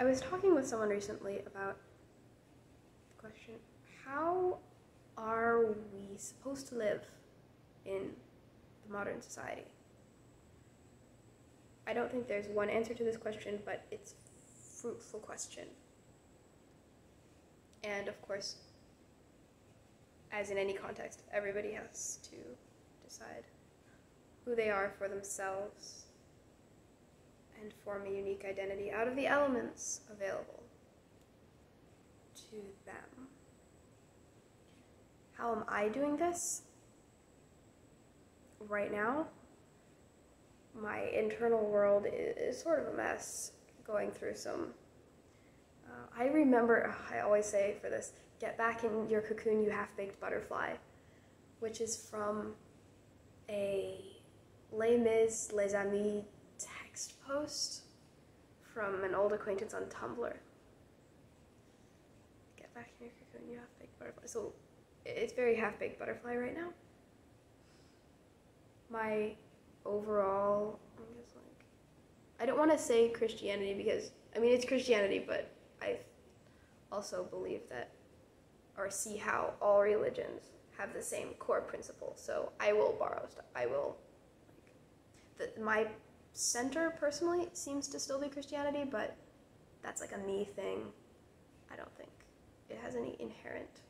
I was talking with someone recently about the question how are we supposed to live in the modern society? I don't think there's one answer to this question, but it's a fruitful question. And of course, as in any context, everybody has to decide who they are for themselves and form a unique identity out of the elements available to them. How am I doing this? Right now, my internal world is, sort of a mess, going through some. Uh, I remember, I always say for this get back in your cocoon, you half baked butterfly, which is from a Les Mis, Les Amis text post from an old acquaintance on Tumblr. Get back in your cocoon, you half baked butterfly. So it's very half baked butterfly right now. My overall, I guess like, I don't want to say Christianity because I mean it's Christianity, but I also believe that or see how all religions have the same core principle. So I will borrow stuff. I will like the, my center personally seems to still be Christianity, but that's like a me thing. I don't think it has any inherent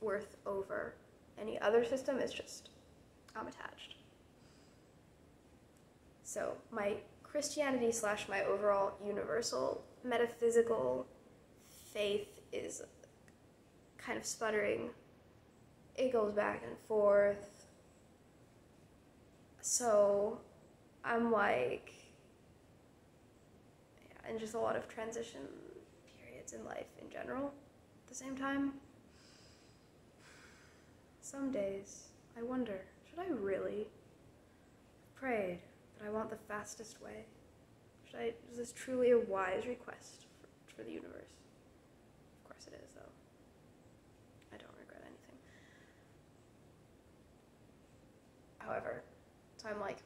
worth over any other system. It's just I'm attached. So my Christianity slash my overall universal metaphysical faith is kind of sputtering. It goes back and forth. So I'm like, yeah, and just a lot of transition periods in life in general at the same time. Some days I wonder, should I really prayed that I want the fastest way? Should I, is this truly a wise request for, for the universe? Of course it is, though. I don't regret anything. However, I'm like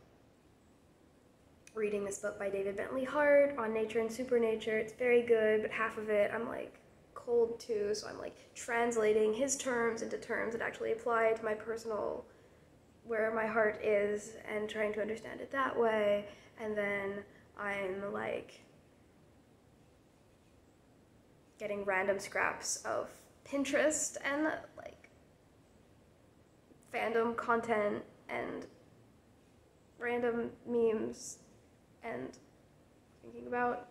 reading this book by David Bentley Hart on nature and supernature. It's very good, but half of it I'm like cold to, so I'm like translating his terms into terms that actually apply to my personal where my heart is and trying to understand it that way. And then I'm like getting random scraps of Pinterest and like fandom content and random memes and thinking about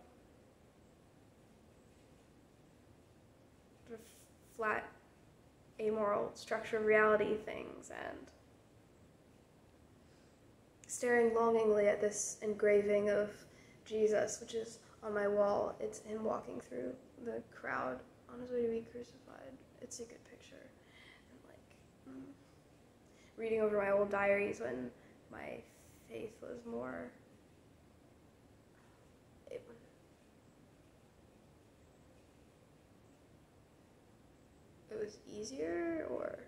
flat amoral structure of reality things and staring longingly at this engraving of Jesus, which is on my wall. It's him walking through the crowd on his way to be crucified. It's a good picture. And like mm, reading over my old diaries when my faith was more. It, was easier or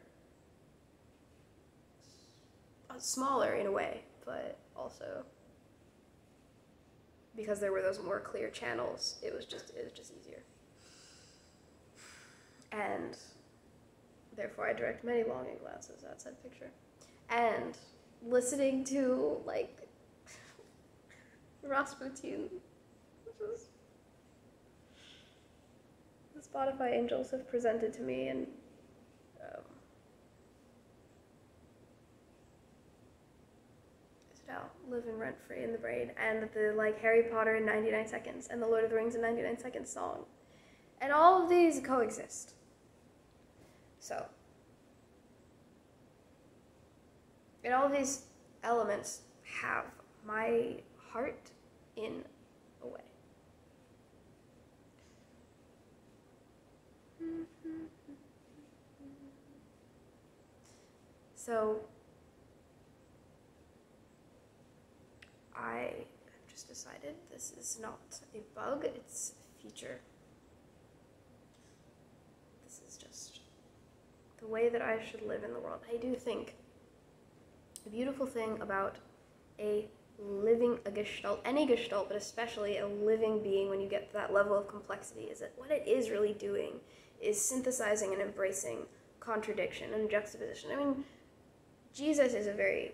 uh, smaller in a way, but also because there were those more clear channels, it was just it was just easier. And therefore I direct many longing glances at said picture. And listening to like Rasputin, which is the Spotify angels have presented to me and um, now living rent free in the brain, and the like Harry Potter in 99 seconds and the Lord of the Rings in 99 seconds song, and all of these coexist. So, and all these elements have my heart in a way. So, I have just decided this is not a bug, it's a feature. This is just the way that I should live in the world. I do think the beautiful thing about a living a gestalt, any gestalt, but especially a living being when you get to that level of complexity, is that what it is really doing is synthesizing and embracing contradiction and juxtaposition. I mean, Jesus is a very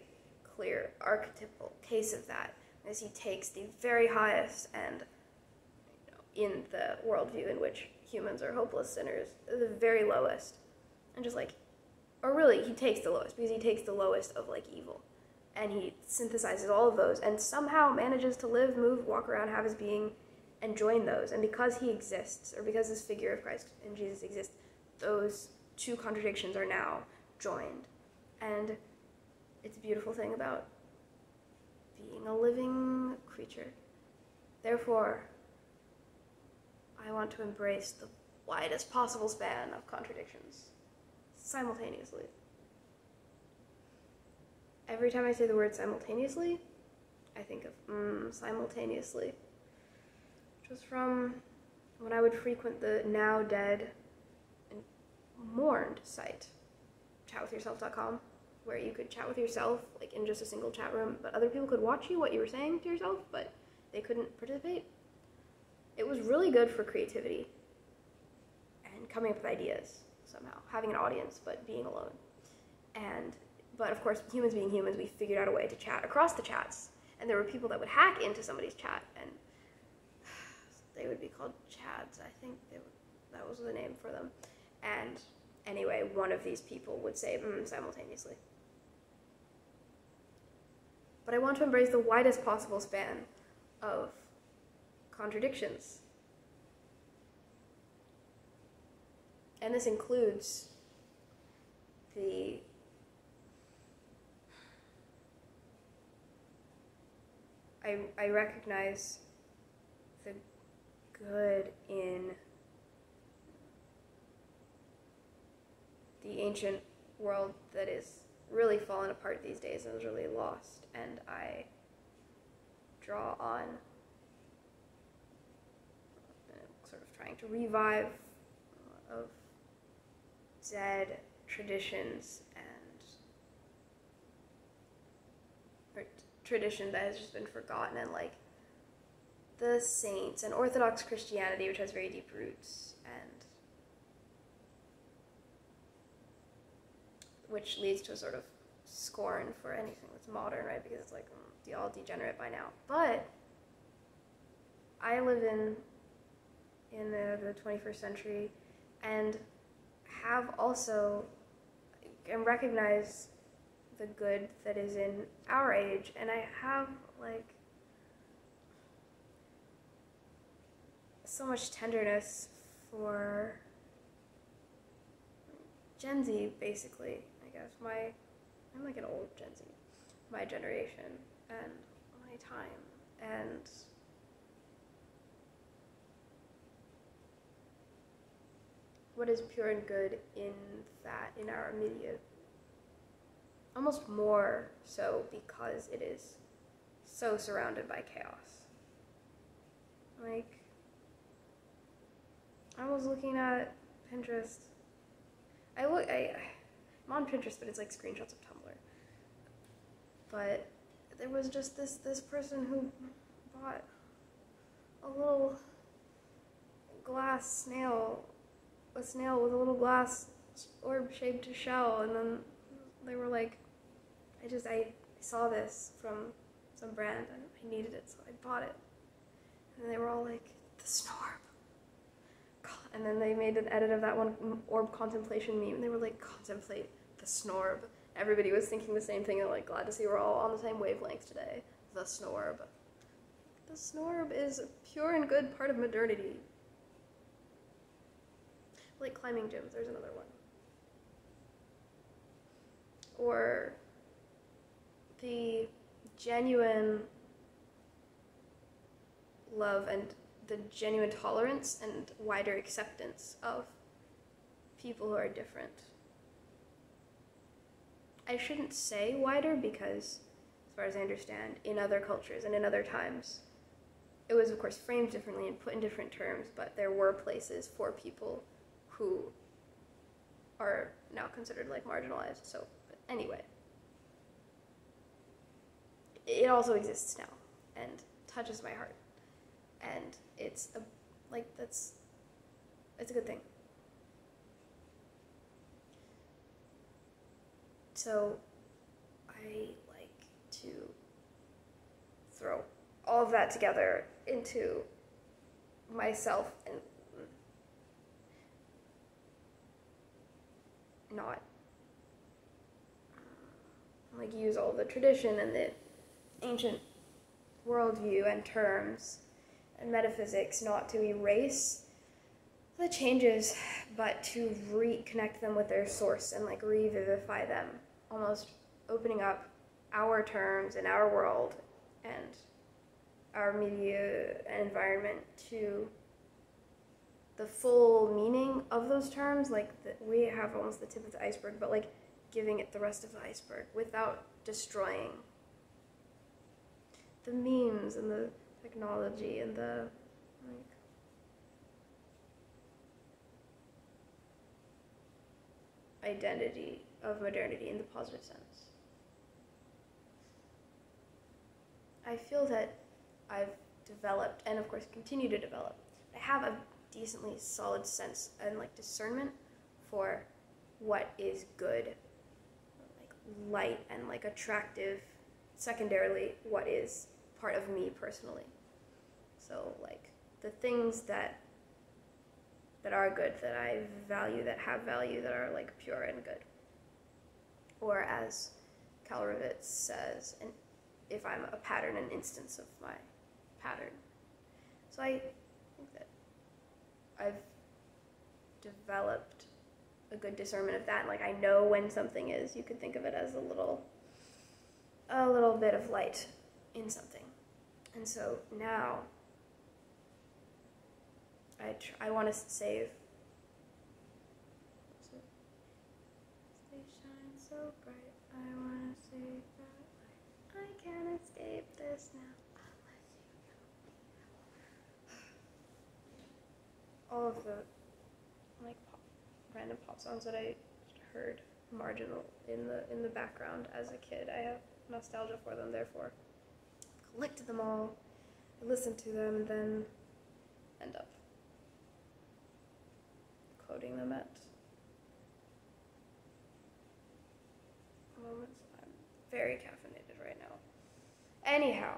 clear archetypal case of that, as he takes the very highest and you know, in the worldview in which humans are hopeless sinners, the very lowest, and just like, or really, he takes the lowest because he takes the lowest of like evil and he synthesizes all of those and somehow manages to live, move, walk around, have his being, and join those. And because he exists, or because this figure of Christ and Jesus exists, those two contradictions are now joined. And it's a beautiful thing about being a living creature. Therefore, I want to embrace the widest possible span of contradictions simultaneously every time I say the word simultaneously, I think of mm, simultaneously. was from when I would frequent the now dead and mourned site, chatwithyourself.com, where you could chat with yourself like in just a single chat room, but other people could watch you what you were saying to yourself, but they couldn't participate. It was really good for creativity and coming up with ideas somehow, having an audience but being alone. And but of course, humans being humans, we figured out a way to chat across the chats. And there were people that would hack into somebody's chat, and they would be called Chads. I think would, that was the name for them. And anyway, one of these people would say mm, simultaneously. But I want to embrace the widest possible span of contradictions. And this includes the I, I recognize the good in the ancient world that is really fallen apart these days and is really lost. And I draw on sort of trying to revive uh, of dead traditions and tradition that has just been forgotten and like the saints and Orthodox Christianity, which has very deep roots and which leads to a sort of scorn for anything that's modern, right? Because it's like mm, all degenerate by now. But I live in in the, the 21st century and have also and recognize the good that is in our age. And I have, like, so much tenderness for Gen Z, basically, I guess. My, I'm like an old Gen Z, my generation, and my time. And what is pure and good in that, in our immediate almost more so because it is so surrounded by chaos. Like, I was looking at Pinterest. I look, I, I'm on Pinterest, but it's like screenshots of Tumblr. But there was just this this person who bought a little glass snail, a snail with a little glass orb-shaped shell, and then they were like, I just, I saw this from some brand and I needed it, so I bought it. And they were all like, the Snorb. And then they made an edit of that one orb contemplation meme, and they were like, contemplate the Snorb. Everybody was thinking the same thing, and like, glad to see we're all on the same wavelength today. The Snorb. The Snorb is a pure and good part of modernity. Like climbing gyms, there's another one. Or the genuine love and the genuine tolerance and wider acceptance of people who are different. I shouldn't say wider because, as far as I understand, in other cultures and in other times, it was, of course, framed differently and put in different terms, but there were places for people who are now considered like marginalized. So, anyway it also exists now and touches my heart. And it's a like that's it's a good thing. So I like to throw all of that together into myself and not like use all the tradition and the ancient worldview and terms and metaphysics not to erase the changes but to reconnect them with their source and like revivify them almost opening up our terms and our world and our media and environment to the full meaning of those terms like the, we have almost the tip of the iceberg but like giving it the rest of the iceberg without destroying the memes and the technology and the like identity of modernity in the positive sense. I feel that I've developed and of course continue to develop. I have a decently solid sense and like discernment for what is good, like light and like attractive. Secondarily, what is part of me personally. So like the things that that are good, that I value, that have value, that are like pure and good. Or as Cal Rivets says, and if I'm a pattern, an instance of my pattern. So I think that I've developed a good discernment of that. Like I know when something is. You could think of it as a little, a little bit of light in something. And so now I tr- I want to save. They shine so bright. I want to save that light. I can't escape this now. All of the like pop, random pop songs that I heard marginal in the in the background as a kid. I have nostalgia for them, therefore collected them all, listened to them, and then end up quoting them at moments. I'm very caffeinated right now. Anyhow,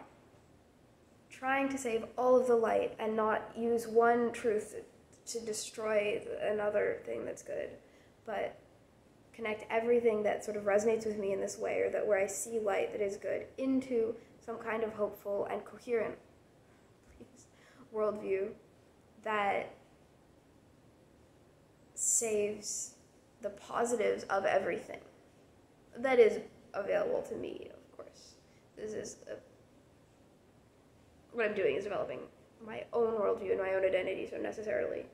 trying to save all of the light and not use one truth to destroy another thing that's good, but connect everything that sort of resonates with me in this way or that where I see light that is good into some kind of hopeful and coherent please, worldview that saves the positives of everything that is available to me, of course. This is a, what I'm doing is developing my own worldview and my own identity, so necessarily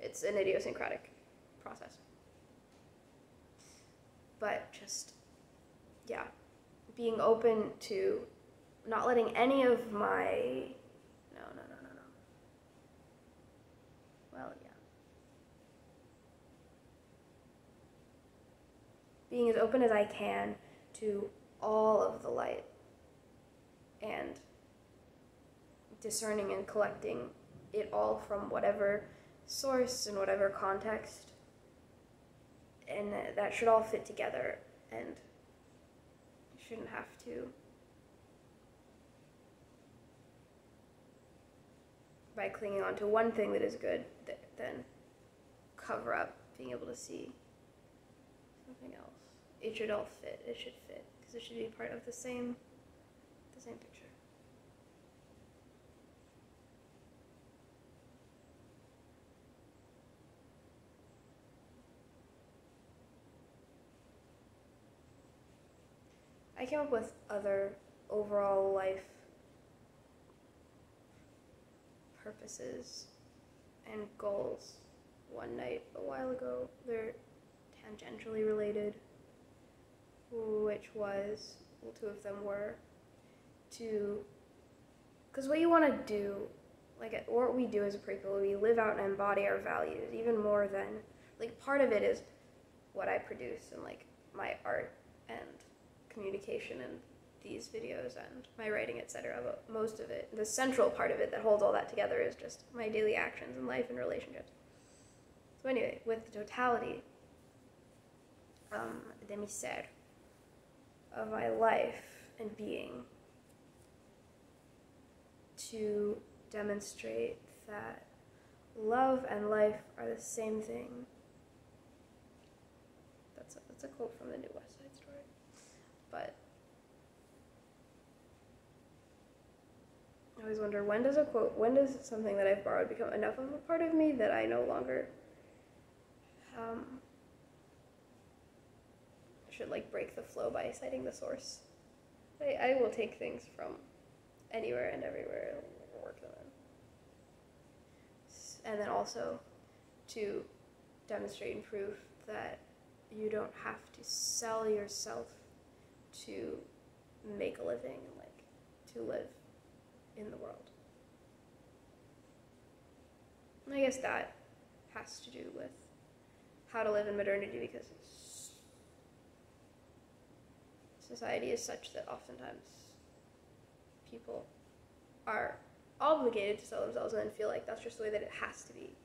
it's an idiosyncratic process. But just, yeah, being open to not letting any of my no no no no no well yeah being as open as i can to all of the light and discerning and collecting it all from whatever source and whatever context and that should all fit together and you shouldn't have to by clinging on to one thing that is good, th- then cover up being able to see something else. It should all fit. It should fit because it should be part of the same, the same picture. I came up with other overall life purposes and goals one night a while ago. They're tangentially related, which was, well, two of them were to, because what you want to do, like uh, what we do as a prequel, we live out and embody our values even more than, like, part of it is what I produce and like my art and communication and these videos and my writing, etc. But most of it, the central part of it that holds all that together, is just my daily actions in life and relationships. So anyway, with the totality, um, the mystère of my life and being, to demonstrate that love and life are the same thing. That's a, that's a quote from the New West I always wonder when does a quote, when does something that I've borrowed become enough of a part of me that I no longer um, should like break the flow by citing the source. I, I will take things from anywhere and everywhere and work them in. And then also to demonstrate and prove that you don't have to sell yourself to make a living and like to live in the world. And I guess that has to do with how to live in modernity because society is such that oftentimes people are obligated to sell themselves and then feel like that's just the way that it has to be.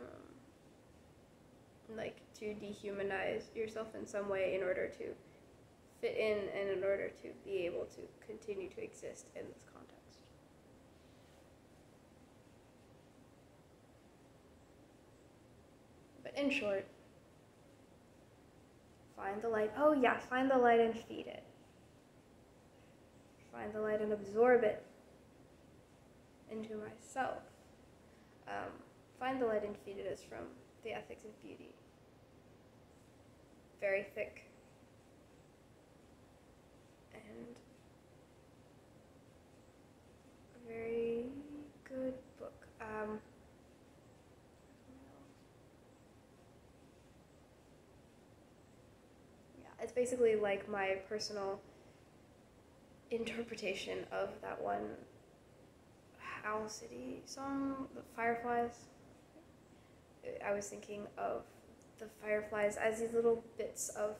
Um, like to dehumanize yourself in some way in order to fit in and in order to be able to continue to exist in this context. But in short, find the light. Oh, yeah, find the light and feed it. Find the light and absorb it into myself. Um, find the light and feed it is from The Ethics of Beauty. Very thick very good book. Um, yeah, it's basically like my personal interpretation of that one Owl City song, The Fireflies. I was thinking of the fireflies as these little bits of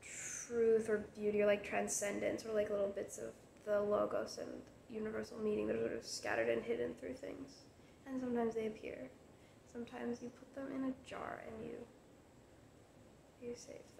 truth or beauty or like transcendence or like little bits of the logos and universal meaning that are sort of scattered and hidden through things. And sometimes they appear. Sometimes you put them in a jar and you you save them.